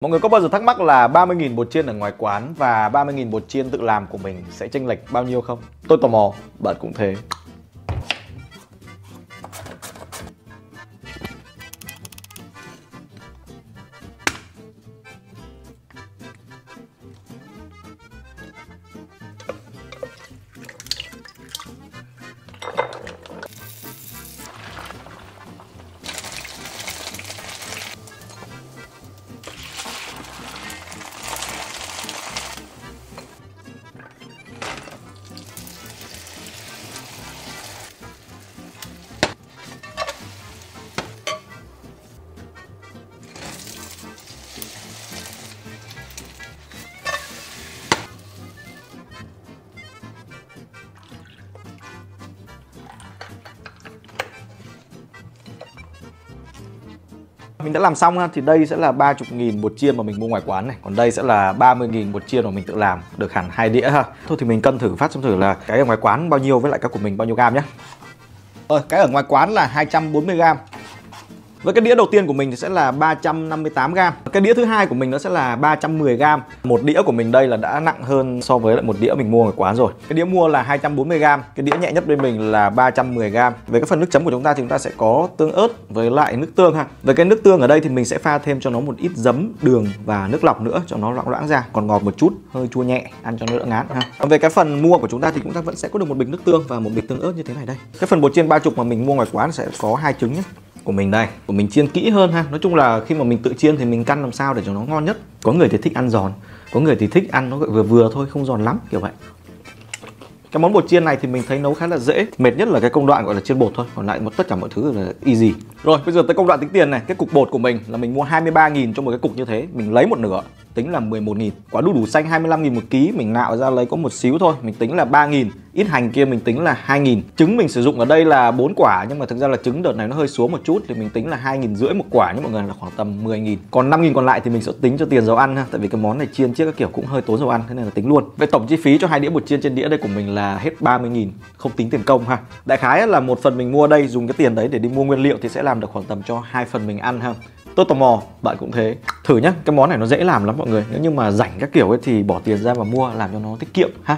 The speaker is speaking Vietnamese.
Mọi người có bao giờ thắc mắc là 30.000 bột chiên ở ngoài quán và 30.000 bột chiên tự làm của mình sẽ chênh lệch bao nhiêu không? Tôi tò mò, bạn cũng thế. Mình đã làm xong thì đây sẽ là 30.000 bột chiên mà mình mua ngoài quán này. Còn đây sẽ là 30.000 bột chiên mà mình tự làm Được hẳn hai đĩa ha. Thôi thì mình cân thử phát xem thử là cái ở ngoài quán bao nhiêu với lại cái của mình bao nhiêu gam nhé Ờ, cái ở ngoài quán là 240 gram với cái đĩa đầu tiên của mình thì sẽ là 358 g. Cái đĩa thứ hai của mình nó sẽ là 310 g. Một đĩa của mình đây là đã nặng hơn so với lại một đĩa mình mua ở quán rồi. Cái đĩa mua là 240 g, cái đĩa nhẹ nhất bên mình là 310 g. Về cái phần nước chấm của chúng ta thì chúng ta sẽ có tương ớt với lại nước tương ha. Về cái nước tương ở đây thì mình sẽ pha thêm cho nó một ít giấm, đường và nước lọc nữa cho nó loãng loãng ra, còn ngọt một chút, hơi chua nhẹ, ăn cho nó đỡ ngán ha. Còn về cái phần mua của chúng ta thì chúng ta vẫn sẽ có được một bịch nước tương và một bịch tương ớt như thế này đây. Cái phần bột chiên ba chục mà mình mua ngoài quán sẽ có hai trứng nhé của mình đây, của mình chiên kỹ hơn ha. Nói chung là khi mà mình tự chiên thì mình căn làm sao để cho nó ngon nhất. Có người thì thích ăn giòn, có người thì thích ăn nó vừa vừa thôi, không giòn lắm, kiểu vậy. Cái món bột chiên này thì mình thấy nấu khá là dễ. Mệt nhất là cái công đoạn gọi là chiên bột thôi, còn lại tất cả mọi thứ là easy. Rồi, bây giờ tới công đoạn tính tiền này. Cái cục bột của mình là mình mua 23.000 cho một cái cục như thế, mình lấy một nửa, tính là 11.000 quả đu đủ xanh 25.000 một ký, mình nạo ra lấy có một xíu thôi, mình tính là 3.000 ít hành kia mình tính là 2.000 trứng mình sử dụng ở đây là 4 quả, nhưng mà thực ra là trứng đợt này nó hơi xuống một chút thì mình tính là 2.000 rưỡi một quả, nhưng mọi người là khoảng tầm 10.000 còn 5.000 còn lại thì mình sẽ tính cho tiền dầu ăn ha, tại vì cái món này chiên chiếc các kiểu cũng hơi tốn dầu ăn, thế nên là tính luôn. Về tổng chi phí cho hai đĩa bột chiên trên đĩa đây của mình là hết 30.000 không tính tiền công ha. Đại khái là một phần mình mua đây, dùng cái tiền đấy để đi mua nguyên liệu thì sẽ làm được khoảng tầm cho hai phần mình ăn ha. Tôi tò mò, bạn cũng thế. Thử nhá, cái món này nó dễ làm lắm mọi người, nếu như mà rảnh các kiểu ấy thì bỏ tiền ra mà mua, làm cho nó tiết kiệm ha.